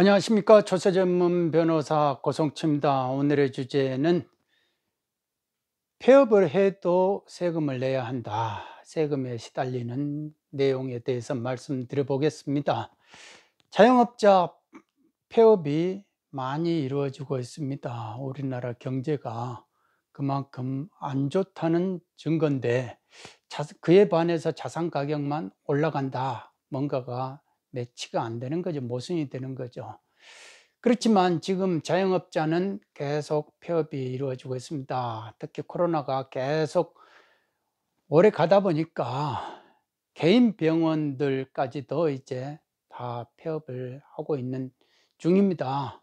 안녕하십니까. 조세전문 변호사 고성치입니다. 오늘의 주제는 폐업을 해도 세금을 내야 한다. 세금에 시달리는 내용에 대해서 말씀드려 보겠습니다. 자영업자 폐업이 많이 이루어지고 있습니다. 우리나라 경제가 그만큼 안 좋다는 증거인데 그에 반해서 자산 가격만 올라간다. 뭔가가 매치가 안 되는 거죠. 모순이 되는 거죠. 그렇지만 지금 자영업자는 계속 폐업이 이루어지고 있습니다. 특히 코로나가 계속 오래 가다 보니까 개인 병원들까지도 이제 다 폐업을 하고 있는 중입니다.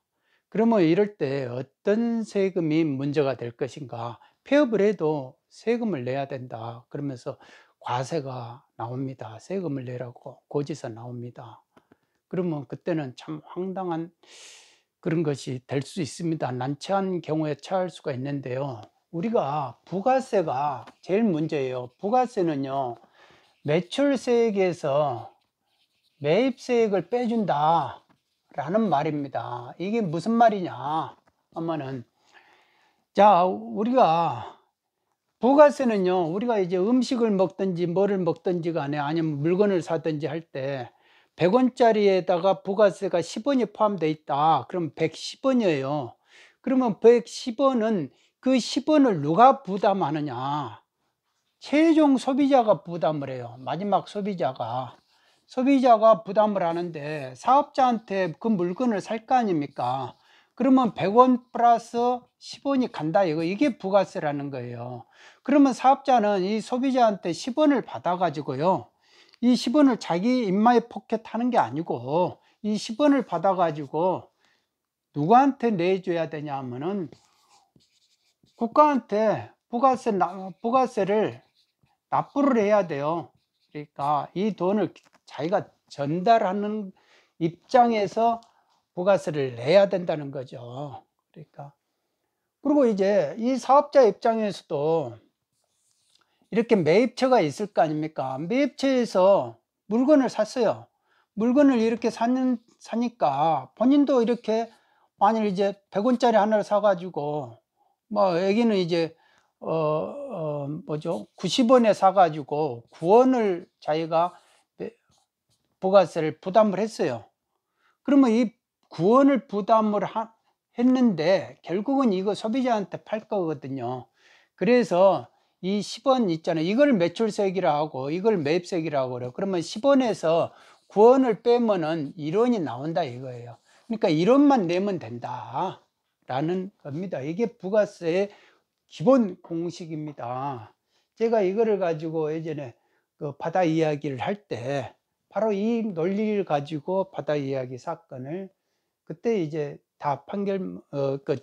그러면 이럴 때 어떤 세금이 문제가 될 것인가? 폐업을 해도 세금을 내야 된다. 그러면서 과세가 나옵니다. 세금을 내라고 고지서 나옵니다. 그러면 그때는 참 황당한 그런 것이 될 수 있습니다. 난처한 경우에 처할 수가 있는데요. 우리가 부가세가 제일 문제예요. 부가세는요, 매출세액에서 매입세액을 빼준다. 라는 말입니다. 이게 무슨 말이냐 하면은, 자, 우리가 부가세는요, 우리가 이제 음식을 먹든지 뭐를 먹든지 간에 아니면 물건을 사든지 할 때 100원짜리에다가 부가세가 10원이 포함되어 있다. 그럼 110원이에요. 그러면 110원은 그 10원을 누가 부담하느냐? 최종 소비자가 부담을 해요. 마지막 소비자가. 소비자가 부담을 하는데 사업자한테 그 물건을 살 거 아닙니까? 그러면 100원 플러스 10원이 간다 이거 이게 부가세라는 거예요. 그러면 사업자는 이 소비자한테 10원을 받아 가지고요. 이 10원을 자기 입마에 포켓 하는 게 아니고 이 10원을 받아 가지고 누구한테 내줘야 되냐 하면은 국가한테 부가세 부가세를 납부를 해야 돼요. 그러니까 이 돈을 자기가 전달하는 입장에서 부가세를 내야 된다는 거죠. 그러니까 그리고 이제 이 사업자 입장에서도 이렇게 매입처가 있을 거 아닙니까? 매입처에서 물건을 샀어요. 물건을 이렇게 사는, 사니까 본인도 이렇게 만일 이제 100원짜리 하나를 사가지고 뭐 여기는 이제 어, 어 뭐죠 90원에 사가지고 9원을 자기가 부가세를 부담을 했어요. 그러면 이 구원을 부담을 하, 했는데 결국은 이거 소비자한테 팔 거거든요. 그래서 이 10원 있잖아요. 이걸 매출세액이라 하고 이걸 매입세액이라고 그래요. 그러면 10원에서 9원을 빼면은 1원이 나온다 이거예요. 그러니까 1원만 내면 된다. 라는 겁니다. 이게 부가세의 기본 공식입니다. 제가 이거를 가지고 예전에 그 바다 이야기를 할 때 바로 이 논리를 가지고 바다 이야기 사건을 그때 이제 다 판결 어, 그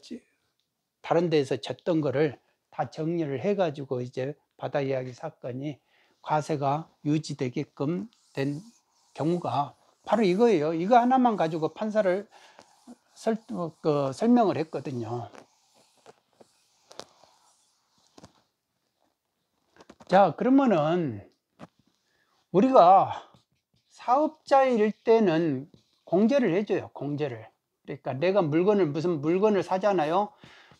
다른 데서 졌던 거를 다 정리를 해가지고 이제 바다 이야기 사건이 과세가 유지되게끔 된 경우가 바로 이거예요. 이거 하나만 가지고 판사를 설, 어, 그 설명을 했거든요. 자, 그러면은 우리가 사업자일 때는 공제를 해줘요. 공제를. 그러니까 내가 물건을 무슨 물건을 사잖아요.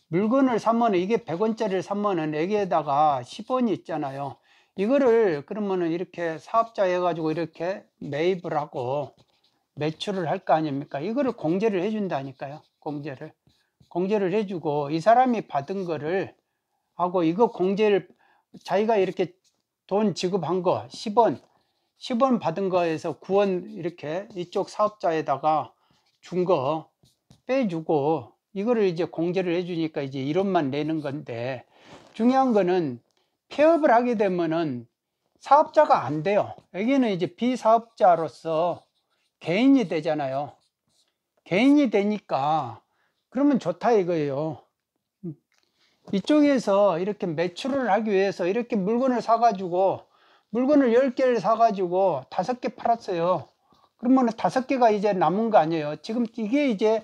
물건을 사면 이게 100원짜리를 사면은 여기에다가 10원이 있잖아요. 이거를 그러면은 이렇게 사업자 해가지고 이렇게 매입을 하고 매출을 할 거 아닙니까? 이거를 공제를 해준다니까요. 공제를. 공제를 해주고 이 사람이 받은 거를 하고 이거 공제를 자기가 이렇게 돈 지급한 거 10원, 10원 받은 거에서 9원 이렇게 이쪽 사업자에다가 준 거 빼주고 이거를 이제 공제를 해주니까 이제 1원만 내는 건데 중요한 거는 폐업을 하게 되면은 사업자가 안 돼요. 여기는 이제 비사업자로서 개인이 되잖아요. 개인이 되니까 그러면 좋다 이거예요. 이쪽에서 이렇게 매출을 하기 위해서 이렇게 물건을 사가지고 물건을 10개를 사가지고 5개 팔았어요. 그러면 다섯 개가 이제 남은 거 아니에요. 지금 이게 이제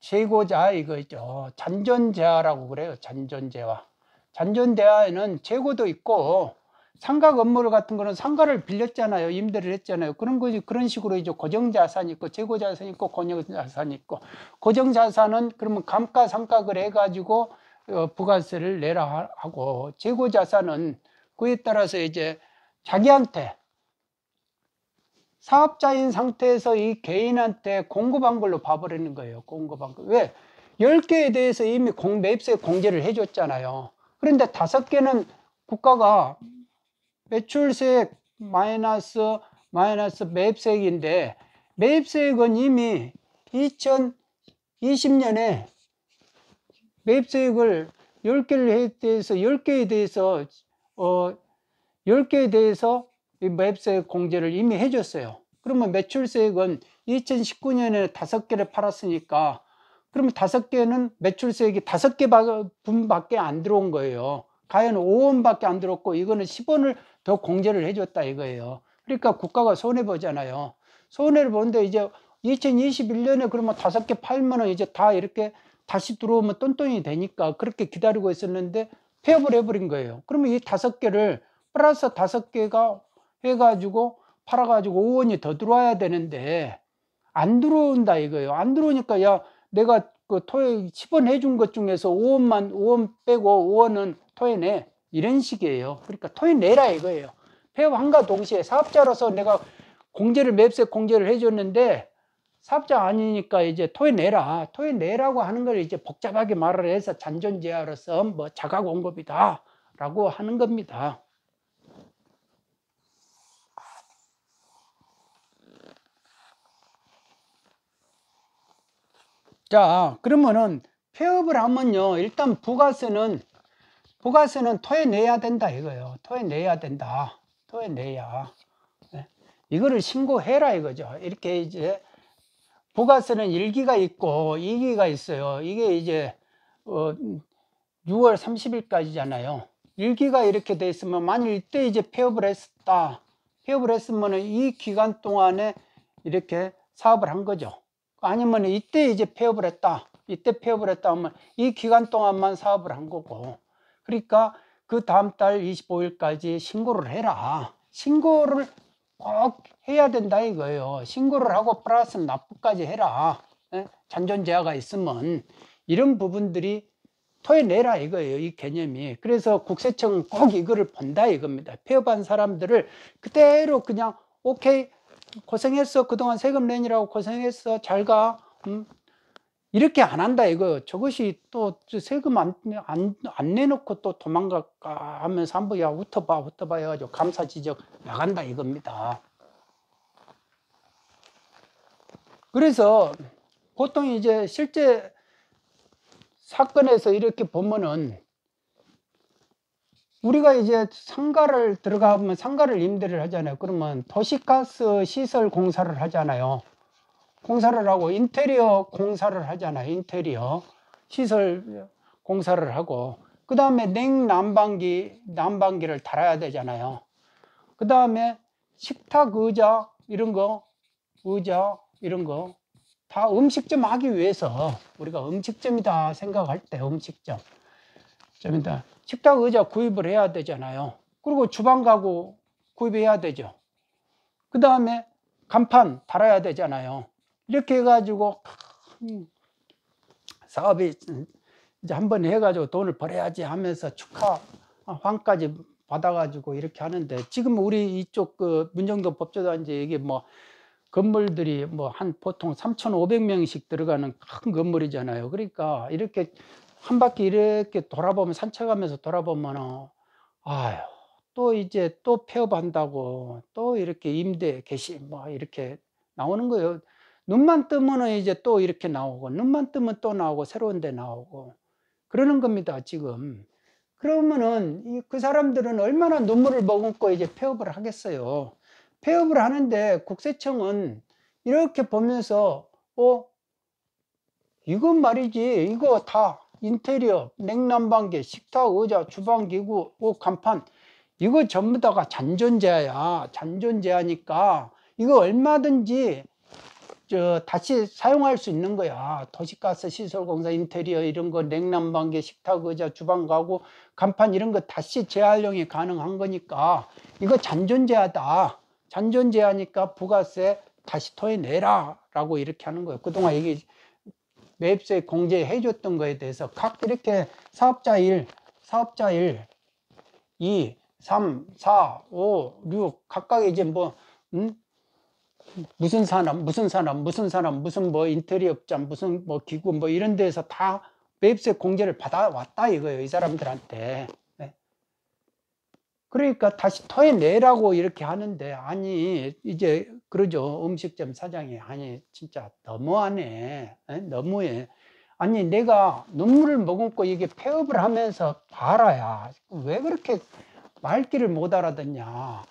재고자 이거죠. 잔존재화라고 그래요. 잔존재화. 잔존재화에는 재고도 있고 상가 건물 같은 거는 상가를 빌렸잖아요. 임대를 했잖아요. 그런 거지 그런 식으로 이제 고정 자산이 있고 재고 자산이 있고 고정자산이 있고 고정 자산은 그러면 감가 상각을 해 가지고 어, 부가세를 내라 하고 재고 자산은 그에 따라서 이제 자기한테 사업자인 상태에서 이 개인한테 공급한 걸로 봐버리는 거예요. 공급한 거. 왜? 10개에 대해서 이미 공, 매입세 공제를 해줬잖아요. 그런데 다섯 개는 국가가 매출세액 마이너스 마이너스 매입세액인데 매입세액은 이미 2020년에 매입세액을 10개를 대해서 10개에 대해서 어 10개에 대해서 이 매입세액 공제를 이미 해줬어요. 그러면 매출세액은 2019년에 다섯 개를 팔았으니까 그러면 다섯 개는 매출세액이 다섯 개 분밖에 안 들어온 거예요. 가연 5원밖에 안 들었고 이거는 10원을 더 공제를 해줬다 이거예요. 그러니까 국가가 손해 보잖아요. 손해를 보는데 이제 2021년에 그러면 다섯 개 팔면은 이제 다 이렇게 다시 들어오면 똔똔이 되니까 그렇게 기다리고 있었는데 폐업을 해버린 거예요. 그러면 이 다섯 개를 플러스 다섯 개가 해가지고 팔아가지고 5원이 더 들어와야 되는데 안 들어온다 이거예요. 안 들어오니까 야 내가 그 토해 10원 해준 것 중에서 5원만 5원 빼고 5원은 토해내 이런 식이에요. 그러니까 토해내라 이거예요. 폐업한과 동시에 사업자로서 내가 공제를 맵세 공제를 해줬는데 사업자 아니니까 이제 토해내라 토해내라고 하는 걸 이제 복잡하게 말을 해서 잔존제하로서 뭐 자가 공급이다 라고 하는 겁니다. 자, 그러면은 폐업을 하면요. 일단 부가세는 부가세는 토해내야 된다 이거예요. 토해내야 된다. 토해내야. 네. 이거를 신고해라 이거죠. 이렇게 이제 부가세는 1기가 있고 2기가 있어요. 이게 이제 어 6월 30일까지잖아요. 1기가 이렇게 돼 있으면 만일 이때 이제 폐업을 했다. 폐업을 했으면 이 기간 동안에 이렇게 사업을 한 거죠. 아니면 이때 이제 폐업을 했다. 이때 폐업을 했다 하면 이 기간 동안만 사업을 한 거고. 그러니까 그 다음 달 25일까지 신고를 해라. 신고를 꼭 해야 된다 이거예요. 신고를 하고 플러스 납부까지 해라. 예? 잔존제하가 있으면 이런 부분들이 토해내라 이거예요. 이 개념이. 그래서 국세청은 꼭 이거를 본다 이겁니다. 폐업한 사람들을 그대로 그냥 오케이 고생했어. 그동안 세금 내니라고 고생했어. 잘 가. 음? 이렇게 안 한다 이거. 저것이 또 세금 안, 안, 안 내놓고 또 도망갈까 하면서 한번 야 웃어봐 웃어봐 해가지고 감사 지적 나간다 이겁니다. 그래서 보통 이제 실제 사건에서 이렇게 보면은 우리가 이제 상가를 들어가면 상가를 임대를 하잖아요. 그러면 도시가스 시설 공사를 하잖아요. 공사를 하고 인테리어 공사를 하잖아요. 인테리어 시설 공사를 하고 그 다음에 냉난방기 난방기를 달아야 되잖아요. 그 다음에 식탁 의자 이런 거 의자 이런 거 다 음식점 하기 위해서 우리가 음식점이다 생각할 때 음식점 점이다 식탁 의자 구입을 해야 되잖아요. 그리고 주방 가구 구입해야 되죠. 그 다음에 간판 달아야 되잖아요. 이렇게 해가지고 사업이 이제 한 번 해가지고 돈을 벌어야지 하면서 축하 황까지 받아가지고 이렇게 하는데 지금 우리 이쪽 그 문정도 법조단지 이게 뭐 건물들이 뭐 한 보통 3,500명씩 들어가는 큰 건물이잖아요. 그러니까 이렇게 한 바퀴 이렇게 돌아보면 산책하면서 돌아보면 아유 또 이제 또 폐업한다고 또 이렇게 임대 개시 뭐 이렇게 나오는 거예요. 눈만 뜨면 이제 또 이렇게 나오고 눈만 뜨면 또 나오고 새로운 데 나오고 그러는 겁니다 지금. 그러면은 그 사람들은 얼마나 눈물을 머금고 이제 폐업을 하겠어요? 폐업을 하는데 국세청은 이렇게 보면서 어? 이건 말이지 이거 다 인테리어, 냉난방기, 식탁, 의자, 주방기구, 옷, 간판 이거 전부 다가 잔존제야. 잔존제하니까 이거 얼마든지 저 다시 사용할 수 있는 거야. 도시가스 시설공사 인테리어 이런 거 냉난방계 식탁 의자 주방 가구 간판 이런 거 다시 재활용이 가능한 거니까 이거 잔존제하다. 잔존제하니까 부가세 다시 토해내라 라고 이렇게 하는 거예요. 그동안 이게 매입세 공제해 줬던 거에 대해서 각 이렇게 사업자 1, 사업자 1, 2, 3, 4, 5, 6 각각 이제 뭐 음? 무슨 산업, 무슨 산업, 무슨 산업, 무슨 뭐 인테리어 업장, 무슨 뭐 기구 뭐 이런 데서 다 매입세 공제를 받아왔다 이거예요. 이 사람들한테. 네. 그러니까 다시 토해내라고 이렇게 하는데 아니 이제 그러죠. 음식점 사장이 아니 진짜 너무하네. 에? 너무해. 아니 내가 눈물을 머금고 이게 폐업을 하면서 봐라야. 왜 그렇게 말귀를 못 알아듣냐.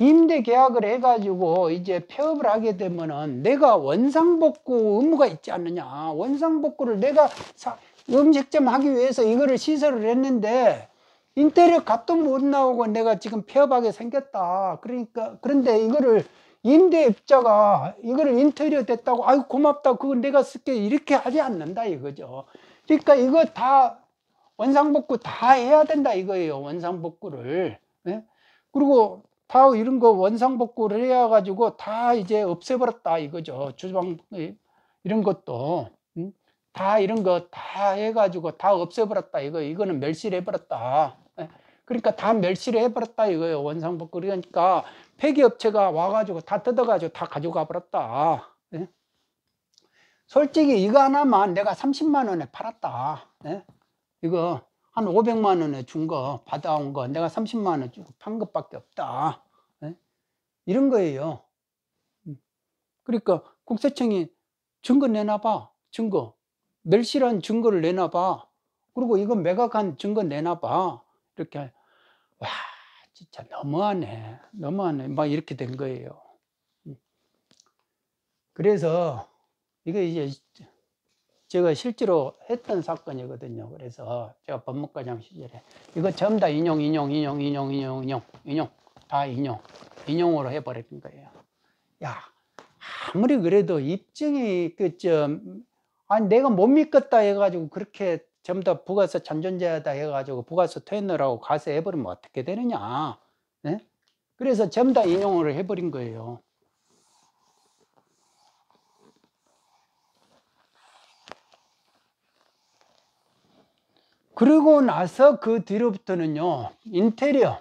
임대 계약을 해가지고 이제 폐업을 하게 되면은 내가 원상복구 의무가 있지 않느냐. 원상복구를 내가 사, 음식점 하기 위해서 이거를 시설을 했는데 인테리어 값도 못 나오고 내가 지금 폐업하게 생겼다. 그러니까 그런데 이거를 임대입자가 이거를 인테리어 됐다고 아유 고맙다. 그거 내가 쓸게 이렇게 하지 않는다 이거죠. 그러니까 이거 다 원상복구 다 해야 된다 이거예요. 원상복구를. 네? 그리고 다 이런 거 원상복구를 해야 가지고 다 이제 없애버렸다 이거죠. 주방 이런 것도 음? 다 이런 거 다 해가지고 다 없애버렸다 이거 이거는 멸실해버렸다. 예? 그러니까 다 멸실해버렸다 이거예요. 원상복구 그러니까 폐기업체가 와가지고 다 뜯어가지고 다 가져가 버렸다. 예? 솔직히 이거 하나만 내가 30만 원에 팔았다. 예? 이거 한 500만 원에 준 거 받아온 거 내가 30만 원 주고 판 것밖에 없다. 네? 이런 거예요. 음. 그러니까 국세청이 증거 내놔봐. 증거. 멸실한 증거를 내놔봐. 그리고 이거 매각한 증거 내놔봐. 이렇게 와 진짜 너무하네. 너무하네. 막 이렇게 된 거예요. 음. 그래서 이거 이제 제가 실제로 했던 사건이거든요. 그래서 제가 법무과장 시절에 이거 전부 다 인용, 인용, 인용, 인용, 인용, 인용, 인용, 다 인용, 인용으로 해버린 거예요. 야, 아무리 그래도 입증이 그좀 아니 내가 못 믿겠다 해가지고 그렇게 전부 다 부가세 잔존제하다 해가지고 부가세 퇴너라고 가세 해버리면 어떻게 되느냐? 네? 그래서 전부 다 인용을 해버린 거예요. 그리고 나서 그 뒤로부터는요, 인테리어.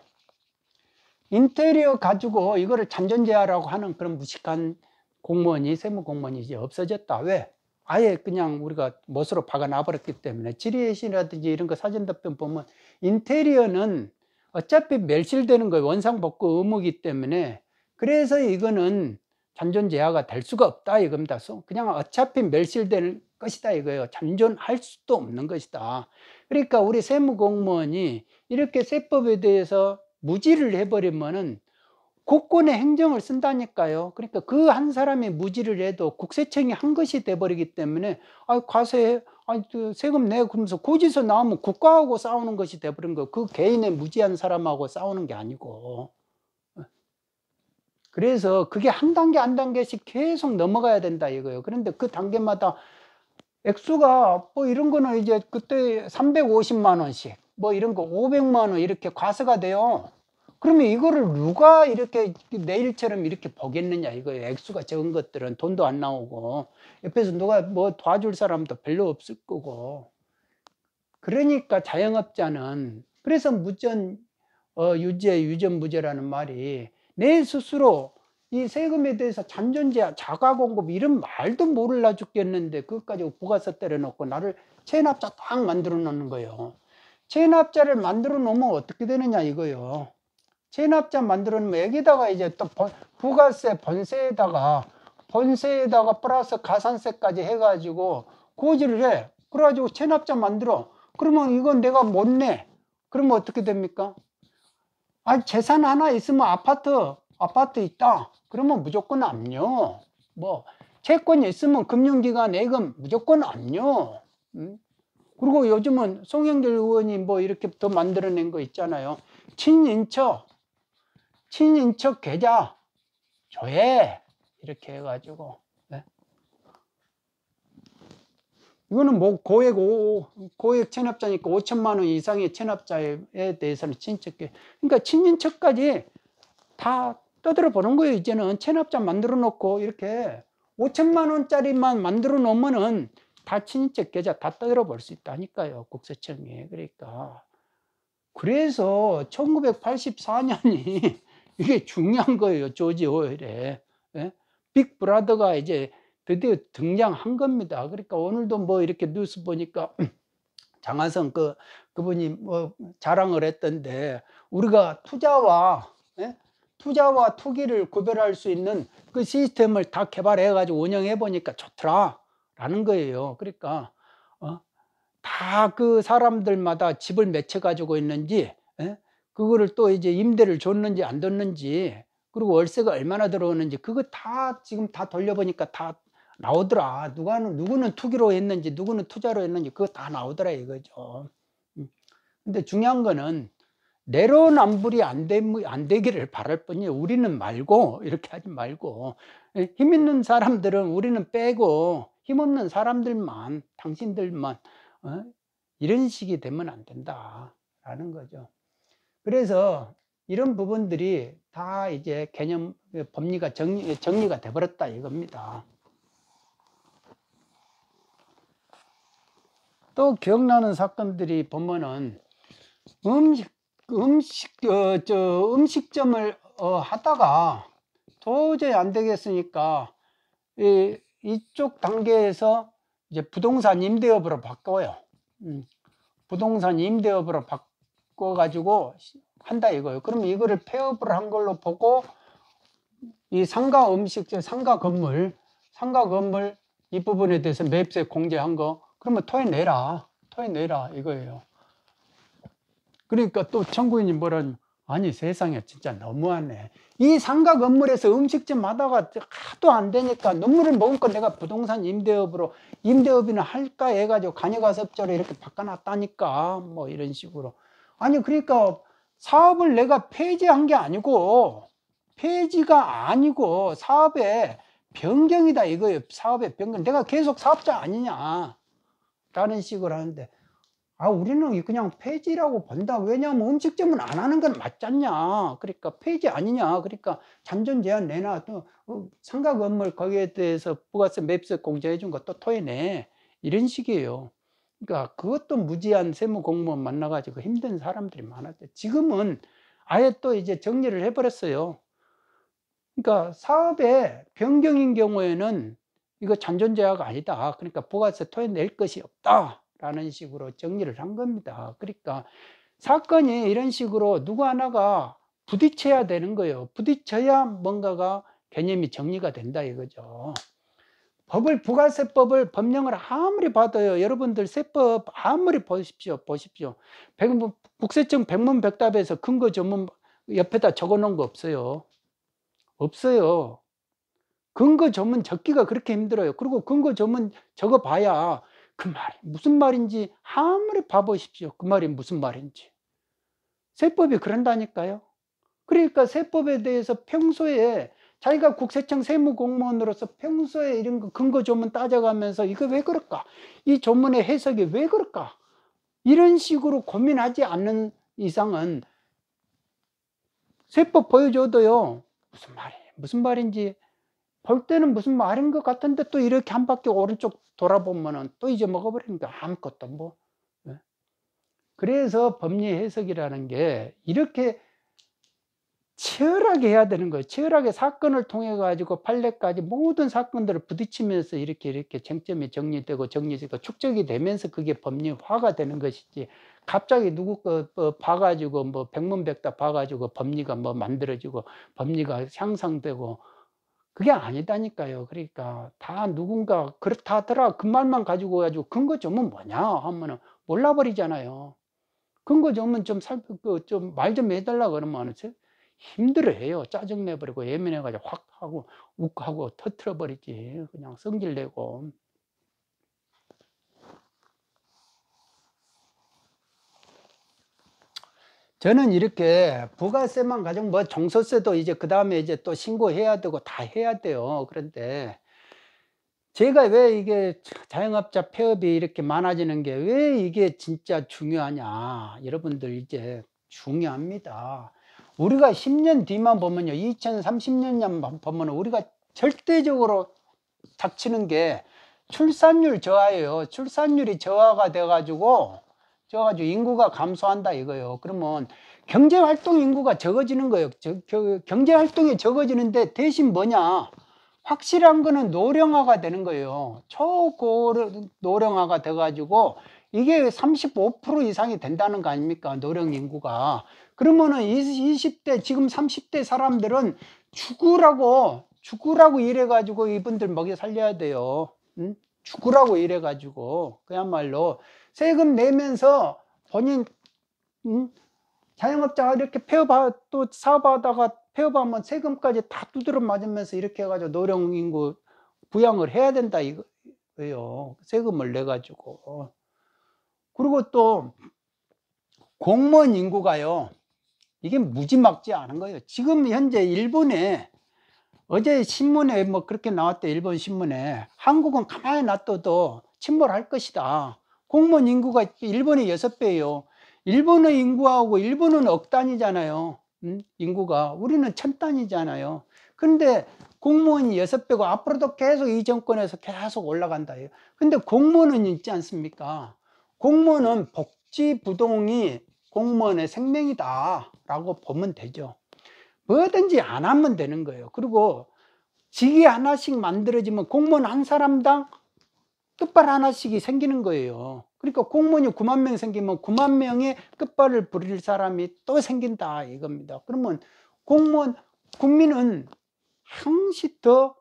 인테리어 가지고 이거를 잔존제하라고 하는 그런 무식한 공무원이, 세무 공무원이 이제 없어졌다. 왜? 아예 그냥 우리가 못으로 박아 놔버렸기 때문에 지리신이라든지 이런 거 사진 답변 보면 인테리어는 어차피 멸실되는 거예요. 원상복구 의무기 때문에. 그래서 이거는 잔존 제하가 될 수가 없다 이겁니다. 그냥 어차피 멸실될 것이다 이거예요. 잔존할 수도 없는 것이다. 그러니까 우리 세무공무원이 이렇게 세법에 대해서 무지를 해버리면은 국권의 행정을 쓴다니까요. 그러니까 그 한 사람이 무지를 해도 국세청이 한 것이 돼버리기 때문에 아 과세 아 세금 내 그러면서 고지서 나오면 국가하고 싸우는 것이 돼버린 거. 그 개인의 무지한 사람하고 싸우는 게 아니고. 그래서 그게 한 단계 한 단계씩 계속 넘어가야 된다 이거예요. 그런데 그 단계마다 액수가 뭐 이런 거는 이제 그때 350만 원씩 뭐 이런 거 500만 원 이렇게 과세가 돼요. 그러면 이거를 누가 이렇게 내일처럼 이렇게 보겠느냐 이거예요. 액수가 적은 것들은 돈도 안 나오고 옆에서 누가 뭐 도와줄 사람도 별로 없을 거고. 그러니까 자영업자는 그래서 무전 어, 유죄 유전무죄라는 말이 내 스스로 이 세금에 대해서 잔존제, 자가공급 이런 말도 모를라 죽겠는데 그것까지 부가세 때려놓고 나를 체납자 딱 만들어 놓는 거예요. 체납자를 만들어 놓으면 어떻게 되느냐 이거요. 체납자 만들어 놓으면 여기다가 이제 또 부가세 번세에다가 번세에다가 플러스 가산세까지 해가지고 고지를 해. 그래가지고 체납자 만들어. 그러면 이건 내가 못 내. 그러면 어떻게 됩니까? 아, 재산 하나 있으면 아파트, 아파트 있다. 그러면 무조건 압류. 뭐, 채권이 있으면 금융기관 예금 무조건 압류. 음? 그리고 요즘은 송영길 의원이 뭐 이렇게 더 만들어낸 거 있잖아요. 친인척, 친인척 계좌 조회. 이렇게 해가지고. 네? 이거는 뭐 고액 오, 고액 체납자니까 5천만 원 이상의 체납자에 대해서는 친척 계 그러니까 친인척까지 다 떠들어 보는 거예요 이제는 체납자 만들어 놓고 이렇게 5천만 원짜리만 만들어 놓으면은 다 친인척 계좌 다 떠들어 볼 수 있다니까요 국세청에 그러니까 그래서 1984년이 이게 중요한 거예요 조지 오웰에 예? 빅 브라더가 이제 드디어 등장한 겁니다. 그러니까 오늘도 뭐 이렇게 뉴스 보니까 장하성 그 그분이 뭐 자랑을 했던데 우리가 투자와 예? 투자와 투기를 구별할 수 있는 그 시스템을 다 개발해 가지고 운영해 보니까 좋더라라는 거예요. 그러니까 어? 다 그 사람들마다 집을 맺혀 가지고 있는지 예? 그거를 또 이제 임대를 줬는지 안 줬는지 그리고 월세가 얼마나 들어오는지 그거 다 지금 다 돌려보니까 다 나오더라. 누가는, 누구는 투기로 했는지, 누구는 투자로 했는지, 그거 다 나오더라, 이거죠. 음. 근데 중요한 거는, 내로남불이 안, 되, 안 되기를 바랄 뿐이에요. 우리는 말고, 이렇게 하지 말고. 예, 힘 있는 사람들은 우리는 빼고, 힘 없는 사람들만, 당신들만, 어? 이런 식이 되면 안 된다. 라는 거죠. 그래서 이런 부분들이 다 이제 개념, 법리가 정리, 정리가 돼버렸다 이겁니다. 또 기억나는 사건들이 보면은 음식 음식 어, 저 음식점을 어, 하다가 도저히 안 되겠으니까 이, 이쪽 단계에서 이제 부동산 임대업으로 바꿔요. 음, 부동산 임대업으로 바 꿔 가지고 한다 이거예요. 그러면 이거를 폐업을 한 걸로 보고 이 상가 음식점, 상가 건물, 상가 건물 이 부분에 대해서 매입세 공제한 거 그러면 토해내라. 토해내라. 이거예요. 그러니까 또 청구인이 뭐라는 아니 세상에 진짜 너무하네. 이 상가 건물에서 음식점 하다가 하도 안 되니까 눈물을 먹을까 내가 부동산 임대업으로 임대업이나 할까 해가지고 간여가섭자로 이렇게 바꿔놨다니까 뭐 이런 식으로. 아니 그러니까 사업을 내가 폐지한 게 아니고 폐지가 아니고 사업의 변경이다 이거예요. 사업의 변경. 내가 계속 사업자 아니냐. 라는 식으로 하는데 아 우리는 그냥 폐지라고 본다 왜냐하면 음식점은 안 하는 건 맞잖냐 그러니까 폐지 아니냐 그러니까 잠전 제한 내놔 또 어, 상가 건물 거기에 대해서 부가세 맵스 공제해 준 것도 토해내 이런 식이에요 그러니까 그것도 무지한 세무 공무원 만나가지고 힘든 사람들이 많았대 지금은 아예 또 이제 정리를 해버렸어요 그러니까 사업의 변경인 경우에는 이거 잔존제약 아니다. 그러니까 부가세 토해낼 것이 없다. 라는 식으로 정리를 한 겁니다. 그러니까 사건이 이런 식으로 누구 하나가 부딪혀야 되는 거예요. 부딪혀야 뭔가가 개념이 정리가 된다 이거죠. 법을 부가세법을 법령을 아무리 받아요. 여러분들 세법 아무리 보십시오. 보십시오. 백문, 국세청 백문백답에서 근거 전문 옆에다 적어 놓은 거 없어요. 없어요. 근거 전문 적기가 그렇게 힘들어요. 그리고 근거 전문 적어 봐야 그 말이 무슨 말인지 아무리 봐보십시오. 그 말이 무슨 말인지. 세법이 그런다니까요. 그러니까 세법에 대해서 평소에 자기가 국세청 세무공무원으로서 평소에 이런 거 근거 조문 따져가면서 이거 왜 그럴까? 이 조문의 해석이 왜 그럴까? 이런 식으로 고민하지 않는 이상은 세법 보여줘도요. 무슨 말이 무슨 말인지 볼 때는 무슨 말인 것 같은데 또 이렇게 한 바퀴 오른쪽 돌아보면은 또 잊어먹어버리니까 아무것도 뭐. 예. 그래서 법리 해석이라는 게 이렇게 치열하게 해야 되는 거예요. 치열하게 사건을 통해 가지고 판례까지 모든 사건들을 부딪히면서 이렇게 이렇게 쟁점이 정리되고 정리되고 축적이 되면서 그게 법리화가 되는 것이지. 갑자기 누구 거뭐 봐가지고 뭐 백문백답 봐가지고 법리가 뭐 만들어지고 법리가 향상되고 그게 아니다니까요. 그러니까 다 누군가 그렇다 하더라 그 말만 가지고 가지고 근거 좀은 뭐냐 하면은 몰라버리잖아요. 근거 좀은 좀 살, 그 좀 말 좀 해달라 그러면 힘들어해요. 짜증 내버리고 예민해가지고 확 하고 욱하고 터트려 버리지. 그냥 성질 내고. 저는 이렇게 부가세만 가지고 뭐 종소세도 이제 그 다음에 이제 또 신고해야 되고 다 해야 돼요. 그런데 제가 왜 이게 자영업자 폐업이 이렇게 많아지는 게 왜 이게 진짜 중요하냐. 여러분들 이제 중요합니다. 우리가 10년 뒤만 보면요. 2030년만 보면 우리가 절대적으로 닥치는 게 출산율 저하예요. 출산율이 저하가 돼 가지고, 저 가지고 인구가 감소한다 이거예요. 그러면 경제활동 인구가 적어지는 거예요. 저, 경제활동이 적어지는데 대신 뭐냐? 확실한 거는 노령화가 되는 거예요. 초고 노령화가 돼 가지고 이게 35% 이상이 된다는 거 아닙니까? 노령 인구가. 그러면은 20대, 지금 30대 사람들은 죽으라고, 죽으라고 이래가지고 이분들 먹여 살려야 돼요. 응? 죽으라고 이래가지고. 그야말로 세금 내면서 본인, 응? 자영업자가 이렇게 폐업하, 또 사업하다가 폐업하면 세금까지 다 두드려 맞으면서 이렇게 해가지고 노령 인구 부양을 해야 된다 이거예요. 세금을 내가지고. 그리고 또 공무원 인구가요. 이게 무지막지 않은 거예요. 지금 현재 일본에 어제 신문에 뭐 그렇게 나왔대 일본 신문에 한국은 가만히 놔둬도 침몰할 것이다. 공무원 인구가 일본의 여섯 배예요. 일본의 인구하고 일본은 억 단위잖아요. 음? 인구가 우리는 천 단위잖아요. 근데 공무원이 여섯 배고 앞으로도 계속 이 정권에서 계속 올라간다. 근데 공무원은 있지 않습니까? 공무원은 복지 부동이 공무원의 생명이다 라고 보면 되죠. 뭐든지 안 하면 되는 거예요. 그리고 직위 하나씩 만들어지면 공무원 한 사람당 끝발 하나씩이 생기는 거예요. 그러니까 공무원이 9만 명 생기면 9만 명의 끝발을 부릴 사람이 또 생긴다 이겁니다. 그러면 공무원 국민은 항시 더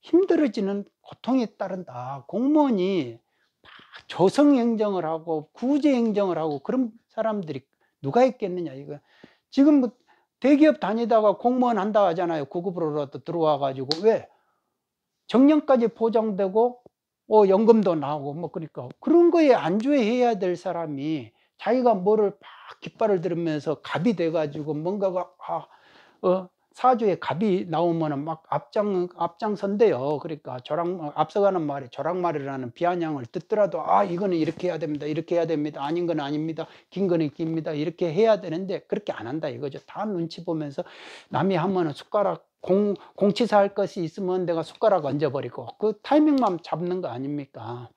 힘들어지는 고통에 따른다. 공무원이 조성행정을 하고 구제행정을 하고 그런 사람들이 누가 있겠느냐 이거. 지금 뭐 대기업 다니다가 공무원 한다 하잖아요. 구급으로라도 들어와 가지고. 왜? 정년까지 보장되고 어, 연금도 나오고 뭐 그러니까. 그런 거에 안주해야 될 사람이 자기가 뭐를 막 깃발을 들으면서 갑이 돼가지고 뭔가가 아, 어, 사주에 갑이 나오면은 막 앞장 앞장선대요. 그러니까 조랑 앞서가는 말이 조랑말이라는 비아냥을 듣더라도 아 이거는 이렇게 해야 됩니다. 이렇게 해야 됩니다. 아닌 건 아닙니다. 긴 거는 깁니다. 이렇게 해야 되는데 그렇게 안 한다 이거죠. 다 눈치 보면서 남이 하면은 숟가락 공, 공치사 할 것이 있으면 내가 숟가락 얹어 버리고 그 타이밍만 잡는 거 아닙니까?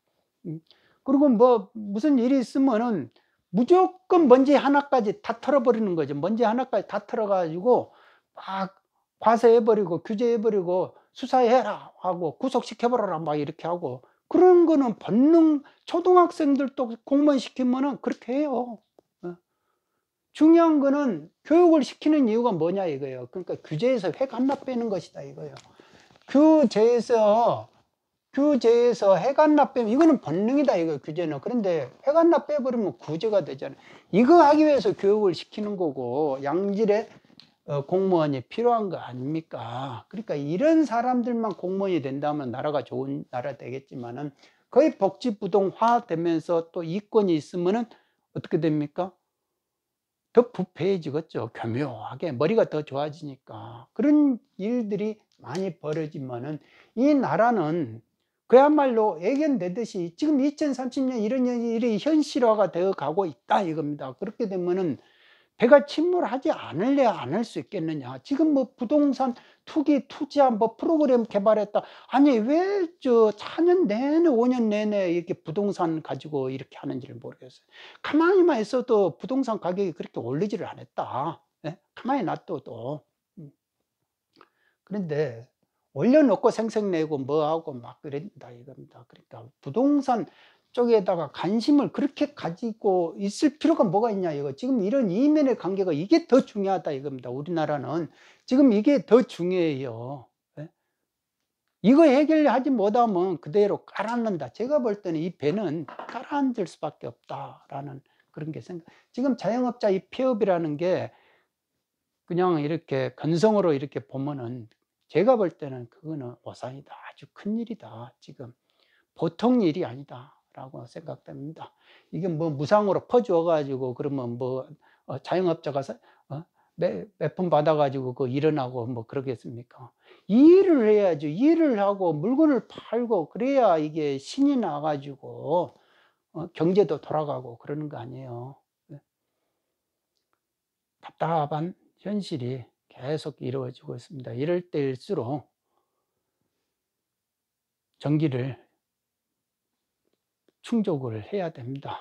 음. 그리고 뭐 무슨 일이 있으면은 무조건 먼지 하나까지 다 털어버리는 거죠. 먼지 하나까지 다 털어가지고 막 과세해버리고 규제해버리고 수사해라 하고 구속시켜버려라 막 이렇게 하고 그런 거는 본능 초등학생들도 공무원 시키면은 그렇게 해요. 중요한 거는 교육을 시키는 이유가 뭐냐 이거예요. 그러니까 규제에서 획안나 빼는 것이다 이거예요. 규제에서 규제에서 획안나 빼면 이거는 본능이다 이거 규제는. 그런데 획안나 빼버리면 구제가 되잖아요. 이거 하기 위해서 교육을 시키는 거고 양질의 어, 공무원이 필요한 거 아닙니까? 그러니까 이런 사람들만 공무원이 된다면 나라가 좋은 나라 되겠지만은 거의 복지부동화 되면서 또 이권이 있으면은 어떻게 됩니까? 더 부패해지겠죠. 교묘하게 머리가 더 좋아지니까 그런 일들이 많이 벌어지면은 이 나라는 그야말로 예견되듯이 지금 2030년 이런 일이 현실화가 되어 가고 있다 이겁니다. 그렇게 되면은 배가 침몰하지 않을래야 안 할 수 있겠느냐. 지금 뭐 부동산 투기, 투자 뭐 프로그램 개발했다. 아니, 왜 저 4년 내내, 5년 내내 이렇게 부동산 가지고 이렇게 하는지를 모르겠어요. 가만히만 있어도 부동산 가격이 그렇게 올리지를 않았다. 네? 가만히 놔둬도. 음. 그런데 올려놓고 생색내고 뭐하고 막 그런다 이겁니다. 그러니까 부동산 쪽에다가 관심을 그렇게 가지고 있을 필요가 뭐가 있냐 이거. 지금 이런 이면의 관계가 이게 더 중요하다 이겁니다 우리나라는. 지금 이게 더 중요해요. 예? 이거 해결하지 못하면 그대로 깔아앉는다. 제가 볼 때는 이 배는 깔아앉을 수밖에 없다라는 그런 게 생각 지금 자영업자 이 폐업이라는 게 그냥 이렇게 건성으로 이렇게 보면은 제가 볼 때는 그거는 오산이다. 아주 큰 일이다 지금. 보통 일이 아니다 라고 생각됩니다. 이게 뭐 무상으로 퍼주어 가지고 그러면 뭐 어, 자영업자가 어? 몇푼 받아가지고 그 일어나고 뭐 그러겠습니까? 일을 해야죠. 일을 하고 물건을 팔고 그래야 이게 신이 나가지고 어, 경제도 돌아가고 그러는 거 아니에요. 네. 답답한 현실이 계속 이루어지고 있습니다. 이럴 때일수록 전기를 충족을 해야 됩니다.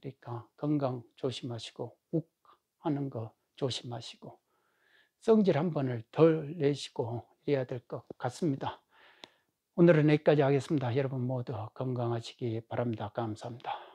그러니까 건강 조심하시고 욱 하는 거 조심하시고 성질 한 번을 덜 내시고 이래야 될 것 같습니다. 오늘은 여기까지 하겠습니다. 여러분 모두 건강하시기 바랍니다. 감사합니다.